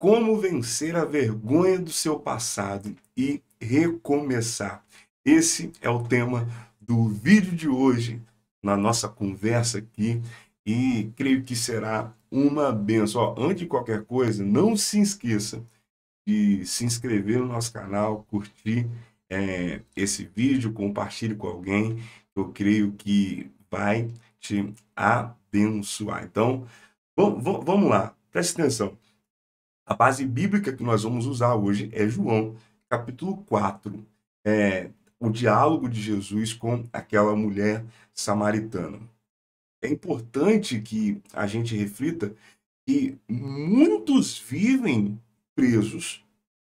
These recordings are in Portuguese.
Como vencer a vergonha do seu passado e recomeçar. Esse é o tema do vídeo de hoje, na nossa conversa aqui, e creio que será uma benção. Antes de qualquer coisa, não se esqueça de se inscrever no nosso canal, curtir é, esse vídeo, compartilhe com alguém. Eu creio que vai te abençoar. Então, vamos lá, preste atenção. A base bíblica que nós vamos usar hoje é João, capítulo 4. É, o diálogo de Jesus com aquela mulher samaritana. É importante que a gente reflita que muitos vivem presos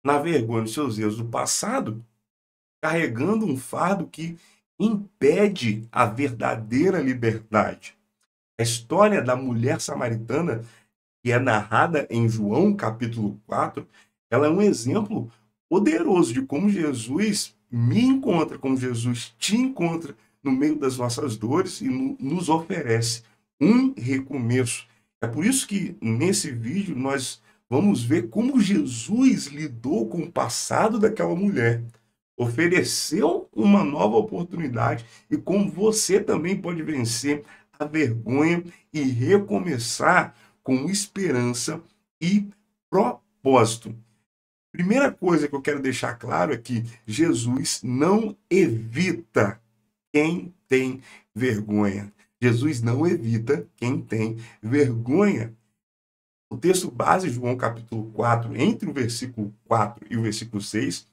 na vergonha dos seus erros do passado, carregando um fardo que impede a verdadeira liberdade. A história da mulher samaritana, que é narrada em João capítulo 4, ela é um exemplo poderoso de como Jesus me encontra, como Jesus te encontra no meio das nossas dores e nos oferece um recomeço. É por isso que nesse vídeo nós vamos ver como Jesus lidou com o passado daquela mulher, ofereceu uma nova oportunidade e como você também pode vencer a vergonha e recomeçar com esperança e propósito. Primeira coisa que eu quero deixar claro é que Jesus não evita quem tem vergonha. Jesus não evita quem tem vergonha. O texto base, João capítulo 4, entre o versículo 4 e o versículo 6,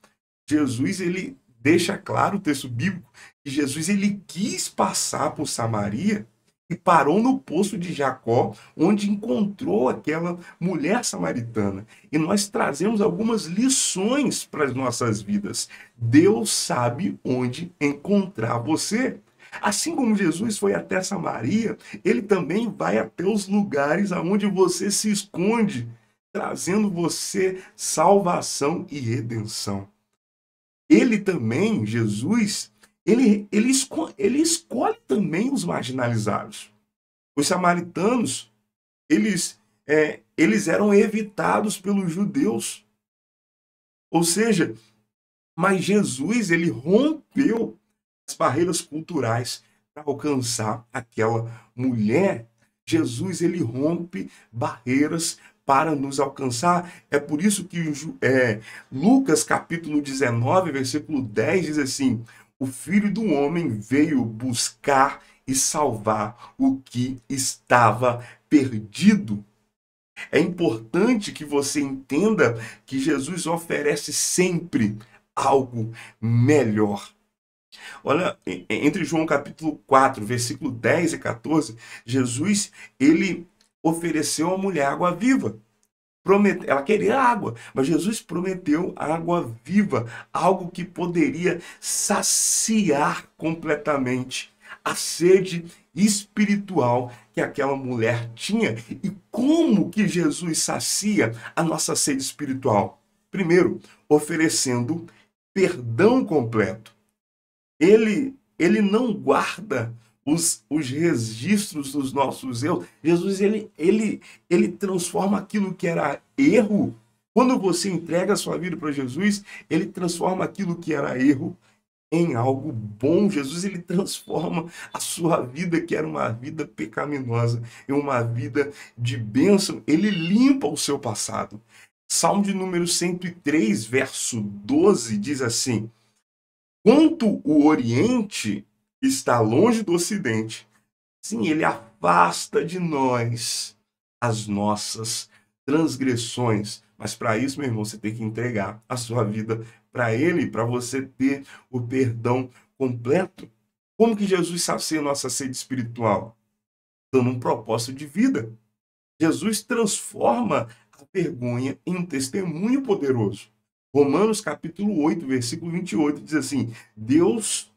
Jesus ele deixa claro o texto bíblico que Jesus ele quis passar por Samaria e parou no poço de Jacó, onde encontrou aquela mulher samaritana. E nós trazemos algumas lições para as nossas vidas. Deus sabe onde encontrar você. Assim como Jesus foi até Samaria, ele também vai até os lugares aonde você se esconde, trazendo você salvação e redenção. Ele também, Jesus, ele, ele, escolhe, ele escolhe também os marginalizados. Os samaritanos, eles, é, eles eram evitados pelos judeus. Ou seja, mas Jesus, ele rompeu as barreiras culturais para alcançar aquela mulher. Jesus ele rompe barreiras para nos alcançar. É por isso que é, Lucas capítulo 19, versículo 10 diz assim: O filho do homem veio buscar e salvar o que estava perdido. É importante que você entenda que Jesus oferece sempre algo melhor. Olha, entre João capítulo 4, versículo 10 e 14, Jesus, ele ofereceu à mulher água viva. Promete, ela queria água, mas Jesus prometeu água viva, algo que poderia saciar completamente a sede espiritual que aquela mulher tinha. E como que Jesus sacia a nossa sede espiritual? Primeiro, oferecendo perdão completo ele, ele não guarda os, os registros dos nossos erros. Jesus ele, ele, ele transforma aquilo que era erro. Quando você entrega a sua vida para Jesus, ele transforma aquilo que era erro em algo bom. Jesus ele transforma a sua vida, que era uma vida pecaminosa, em uma vida de bênção. Ele limpa o seu passado. Salmo de número 103, verso 12 diz assim: Quanto o Oriente está longe do Ocidente, sim, ele afasta de nós as nossas transgressões. Mas para isso, meu irmão, você tem que entregar a sua vida para Ele, para você ter o perdão completo. Como que Jesus sacia nossa sede espiritual? Dando um propósito de vida. Jesus transforma a vergonha em um testemunho poderoso. Romanos capítulo 8, versículo 28 diz assim: Deus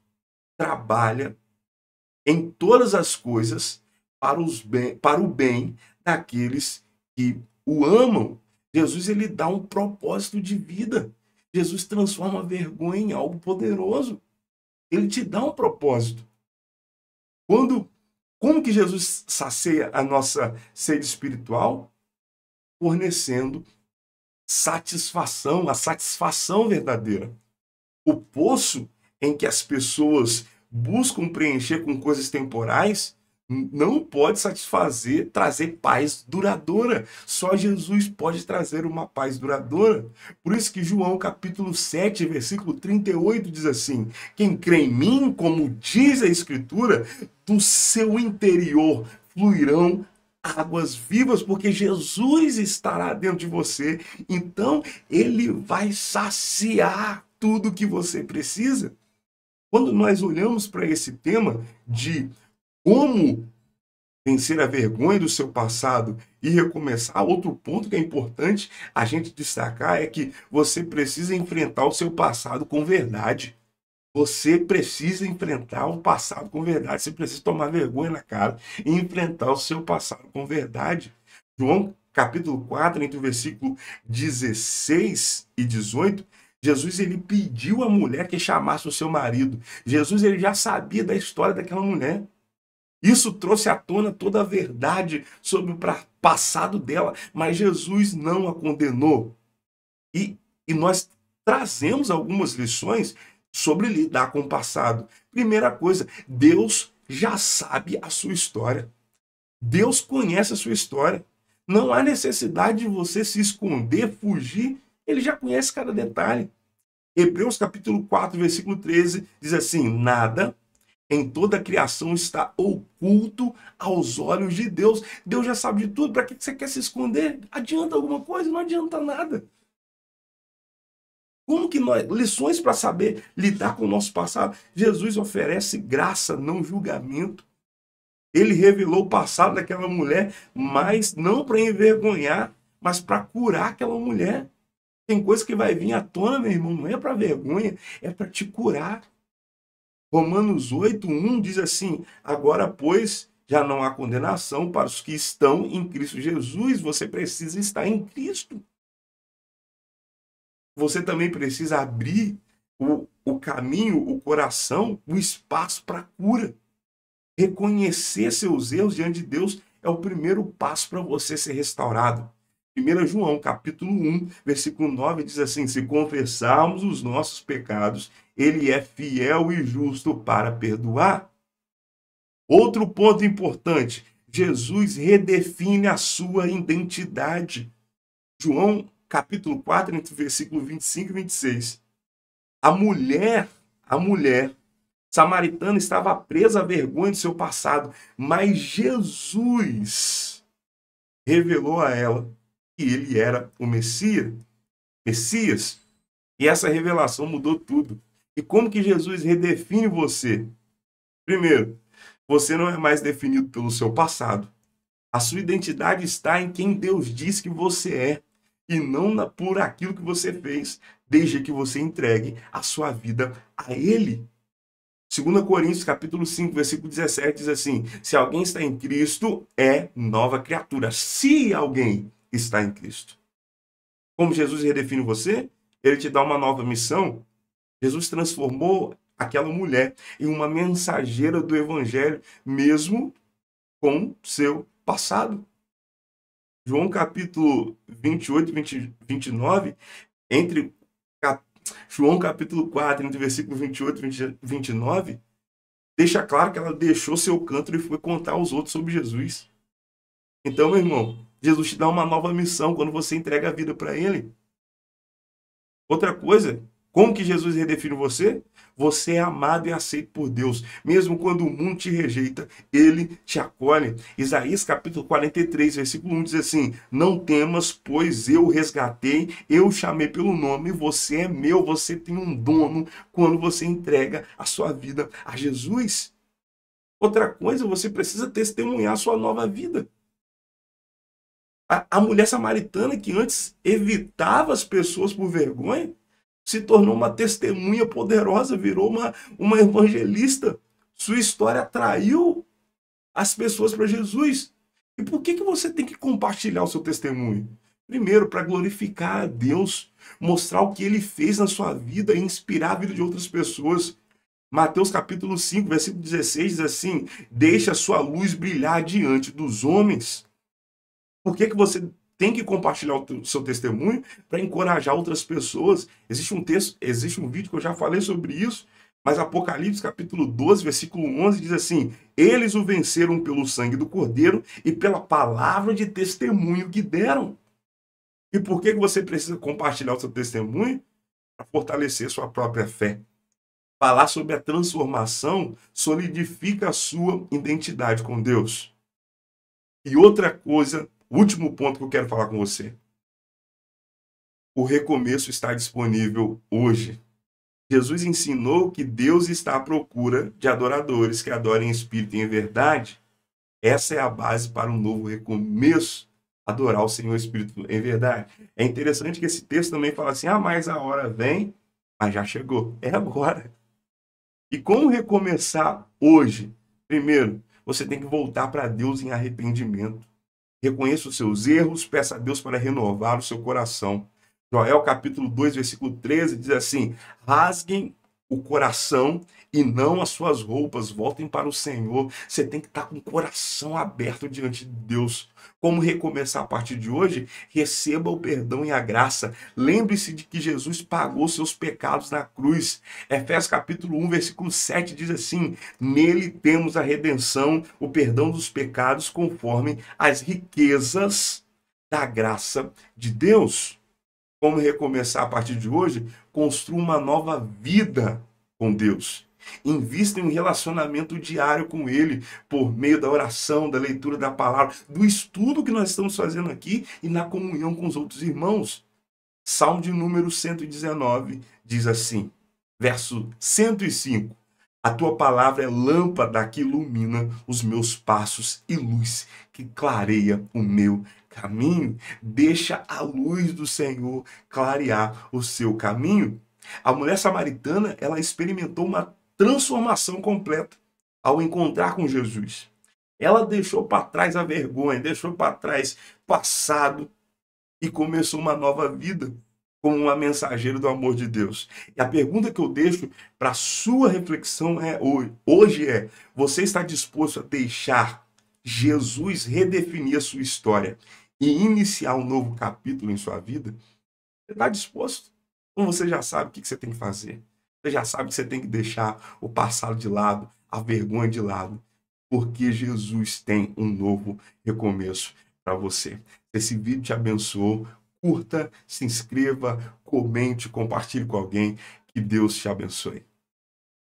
trabalha em todas as coisas para, os bem, para o bem daqueles que o amam. Jesus ele dá um propósito de vida. Jesus transforma a vergonha em algo poderoso. Ele te dá um propósito. Quando como que Jesus sacia a nossa sede espiritual? Fornecendo satisfação, a satisfação verdadeira. O poço em que as pessoas buscam preencher com coisas temporais não pode satisfazer, trazer paz duradoura. Só Jesus pode trazer uma paz duradoura. Por isso que João capítulo 7, versículo 38 diz assim: Quem crê em mim, como diz a escritura, do seu interior fluirão águas vivas, porque Jesus estará dentro de você. Então, ele vai saciar tudo que você precisa. Quando nós olhamos para esse tema de como vencer a vergonha do seu passado e recomeçar, outro ponto que é importante a gente destacar é que você precisa enfrentar o seu passado com verdade. Você precisa enfrentar o passado com verdade. Você precisa tomar vergonha na cara e enfrentar o seu passado com verdade. João capítulo 4, entre o versículo 16 e 18, Jesus ele pediu à mulher que chamasse o seu marido. Jesus ele já sabia da história daquela mulher. Isso trouxe à tona toda a verdade sobre o passado dela, mas Jesus não a condenou. E, e nós trazemos algumas lições sobre lidar com o passado. Primeira coisa, Deus já sabe a sua história. Deus conhece a sua história. Não há necessidade de você se esconder, fugir. Ele já conhece cada detalhe. Hebreus capítulo 4, versículo 13 diz assim: Nada em toda a criação está oculto aos olhos de Deus. Deus já sabe de tudo. Para que você quer se esconder? Adianta alguma coisa? Não adianta nada. Como que nós. Lições para saber lidar com o nosso passado. Jesus oferece graça, não julgamento. Ele revelou o passado daquela mulher, mas não para envergonhar, mas para curar aquela mulher. Tem coisa que vai vir à tona, meu irmão, não é para vergonha, é para te curar. Romanos 8, 1 diz assim: Agora, pois, já não há condenação para os que estão em Cristo Jesus. Você precisa estar em Cristo. Você também precisa abrir o, o caminho, o coração, o espaço para cura. Reconhecer seus erros diante de Deus é o primeiro passo para você ser restaurado. 1 João, capítulo 1, versículo 9, diz assim: Se confessarmos os nossos pecados, ele é fiel e justo para perdoar. Outro ponto importante: Jesus redefine a sua identidade. João, capítulo 4, entre versículo 25 e 26. A mulher, a mulher samaritana estava presa à vergonha de seu passado, mas Jesus revelou a ela ele era o Messias. Messias. E essa revelação mudou tudo. E como que Jesus redefine você? Primeiro, você não é mais definido pelo seu passado. A sua identidade está em quem Deus diz que você é e não na, por aquilo que você fez, desde que você entregue a sua vida a Ele. 2 Coríntios capítulo 5, versículo 17 diz assim: Se alguém está em Cristo, é nova criatura. Se alguém está em Cristo. Como Jesus redefine você? Ele te dá uma nova missão. Jesus transformou aquela mulher em uma mensageira do evangelho, mesmo com seu passado. João capítulo 28 e 29, entre João capítulo 4, entre versículo 28 e 29, deixa claro que ela deixou seu canto e foi contar aos outros sobre Jesus. Então, meu irmão, Jesus te dá uma nova missão quando você entrega a vida para Ele. Outra coisa, como que Jesus redefine você? Você é amado e aceito por Deus. Mesmo quando o mundo te rejeita, ele te acolhe. Isaías capítulo 43, versículo 1 diz assim: Não temas, pois eu resgatei, eu chamei pelo nome, você é meu, você tem um dono quando você entrega a sua vida a Jesus. Outra coisa, você precisa testemunhar a sua nova vida. A, a mulher samaritana que antes evitava as pessoas por vergonha, se tornou uma testemunha poderosa, virou uma, uma evangelista. Sua história atraiu as pessoas para Jesus. E por que, que você tem que compartilhar o seu testemunho? Primeiro, para glorificar a Deus, mostrar o que ele fez na sua vida e inspirar a vida de outras pessoas. Mateus capítulo 5, versículo 16 diz assim: Deixa a sua luz brilhar diante dos homens, por que, que você tem que compartilhar o seu testemunho para encorajar outras pessoas. Existe um texto, existe um vídeo que eu já falei sobre isso, mas Apocalipse capítulo 12, versículo 11 diz assim: Eles o venceram pelo sangue do Cordeiro e pela palavra de testemunho que deram. E por que você precisa compartilhar o seu testemunho? Para fortalecer sua própria fé. Falar sobre a transformação solidifica a sua identidade com Deus. E outra coisa, último ponto que eu quero falar com você. O recomeço está disponível hoje. Jesus ensinou que Deus está à procura de adoradores que adorem em espírito e em verdade. Essa é a base para um novo recomeço, adorar o Senhor Espírito em verdade. É interessante que esse texto também fala assim: ah, mas a hora vem, mas já chegou, é agora. E como recomeçar hoje? Primeiro, você tem que voltar para Deus em arrependimento. Reconheça os seus erros, peça a Deus para renovar o seu coração. Joel capítulo 2, versículo 13 diz assim: rasguem o coração e não as suas roupas, voltem para o Senhor. Você tem que estar com o coração aberto diante de Deus. Como recomeçar a partir de hoje? Receba o perdão e a graça. Lembre-se de que Jesus pagou seus pecados na cruz. Efésios capítulo 1, versículo 7 diz assim: Nele temos a redenção, o perdão dos pecados, conforme as riquezas da graça de Deus como recomeçar a partir de hoje, construa uma nova vida com Deus. Invista em um relacionamento diário com Ele, por meio da oração, da leitura da palavra, do estudo que nós estamos fazendo aqui e na comunhão com os outros irmãos. Salmo de número 119 diz assim, verso 105. A tua palavra é lâmpada que ilumina os meus passos e luz que clareia o meu caminho. Deixa a luz do Senhor clarear o seu caminho. A mulher samaritana, ela experimentou uma transformação completa ao encontrar com Jesus. Ela deixou para trás a vergonha, deixou para trás passado e começou uma nova vida como uma mensageira do amor de Deus. E a pergunta que eu deixo para sua reflexão é hoje, hoje é: você está disposto a deixar Jesus redefinir a sua história e iniciar um novo capítulo em sua vida? Você está disposto? Então você já sabe o que você tem que fazer. Você já sabe que você tem que deixar o passado de lado, a vergonha de lado, porque Jesus tem um novo recomeço para você. Se esse vídeo te abençoou, curta, se inscreva, comente, compartilhe com alguém. Que Deus te abençoe.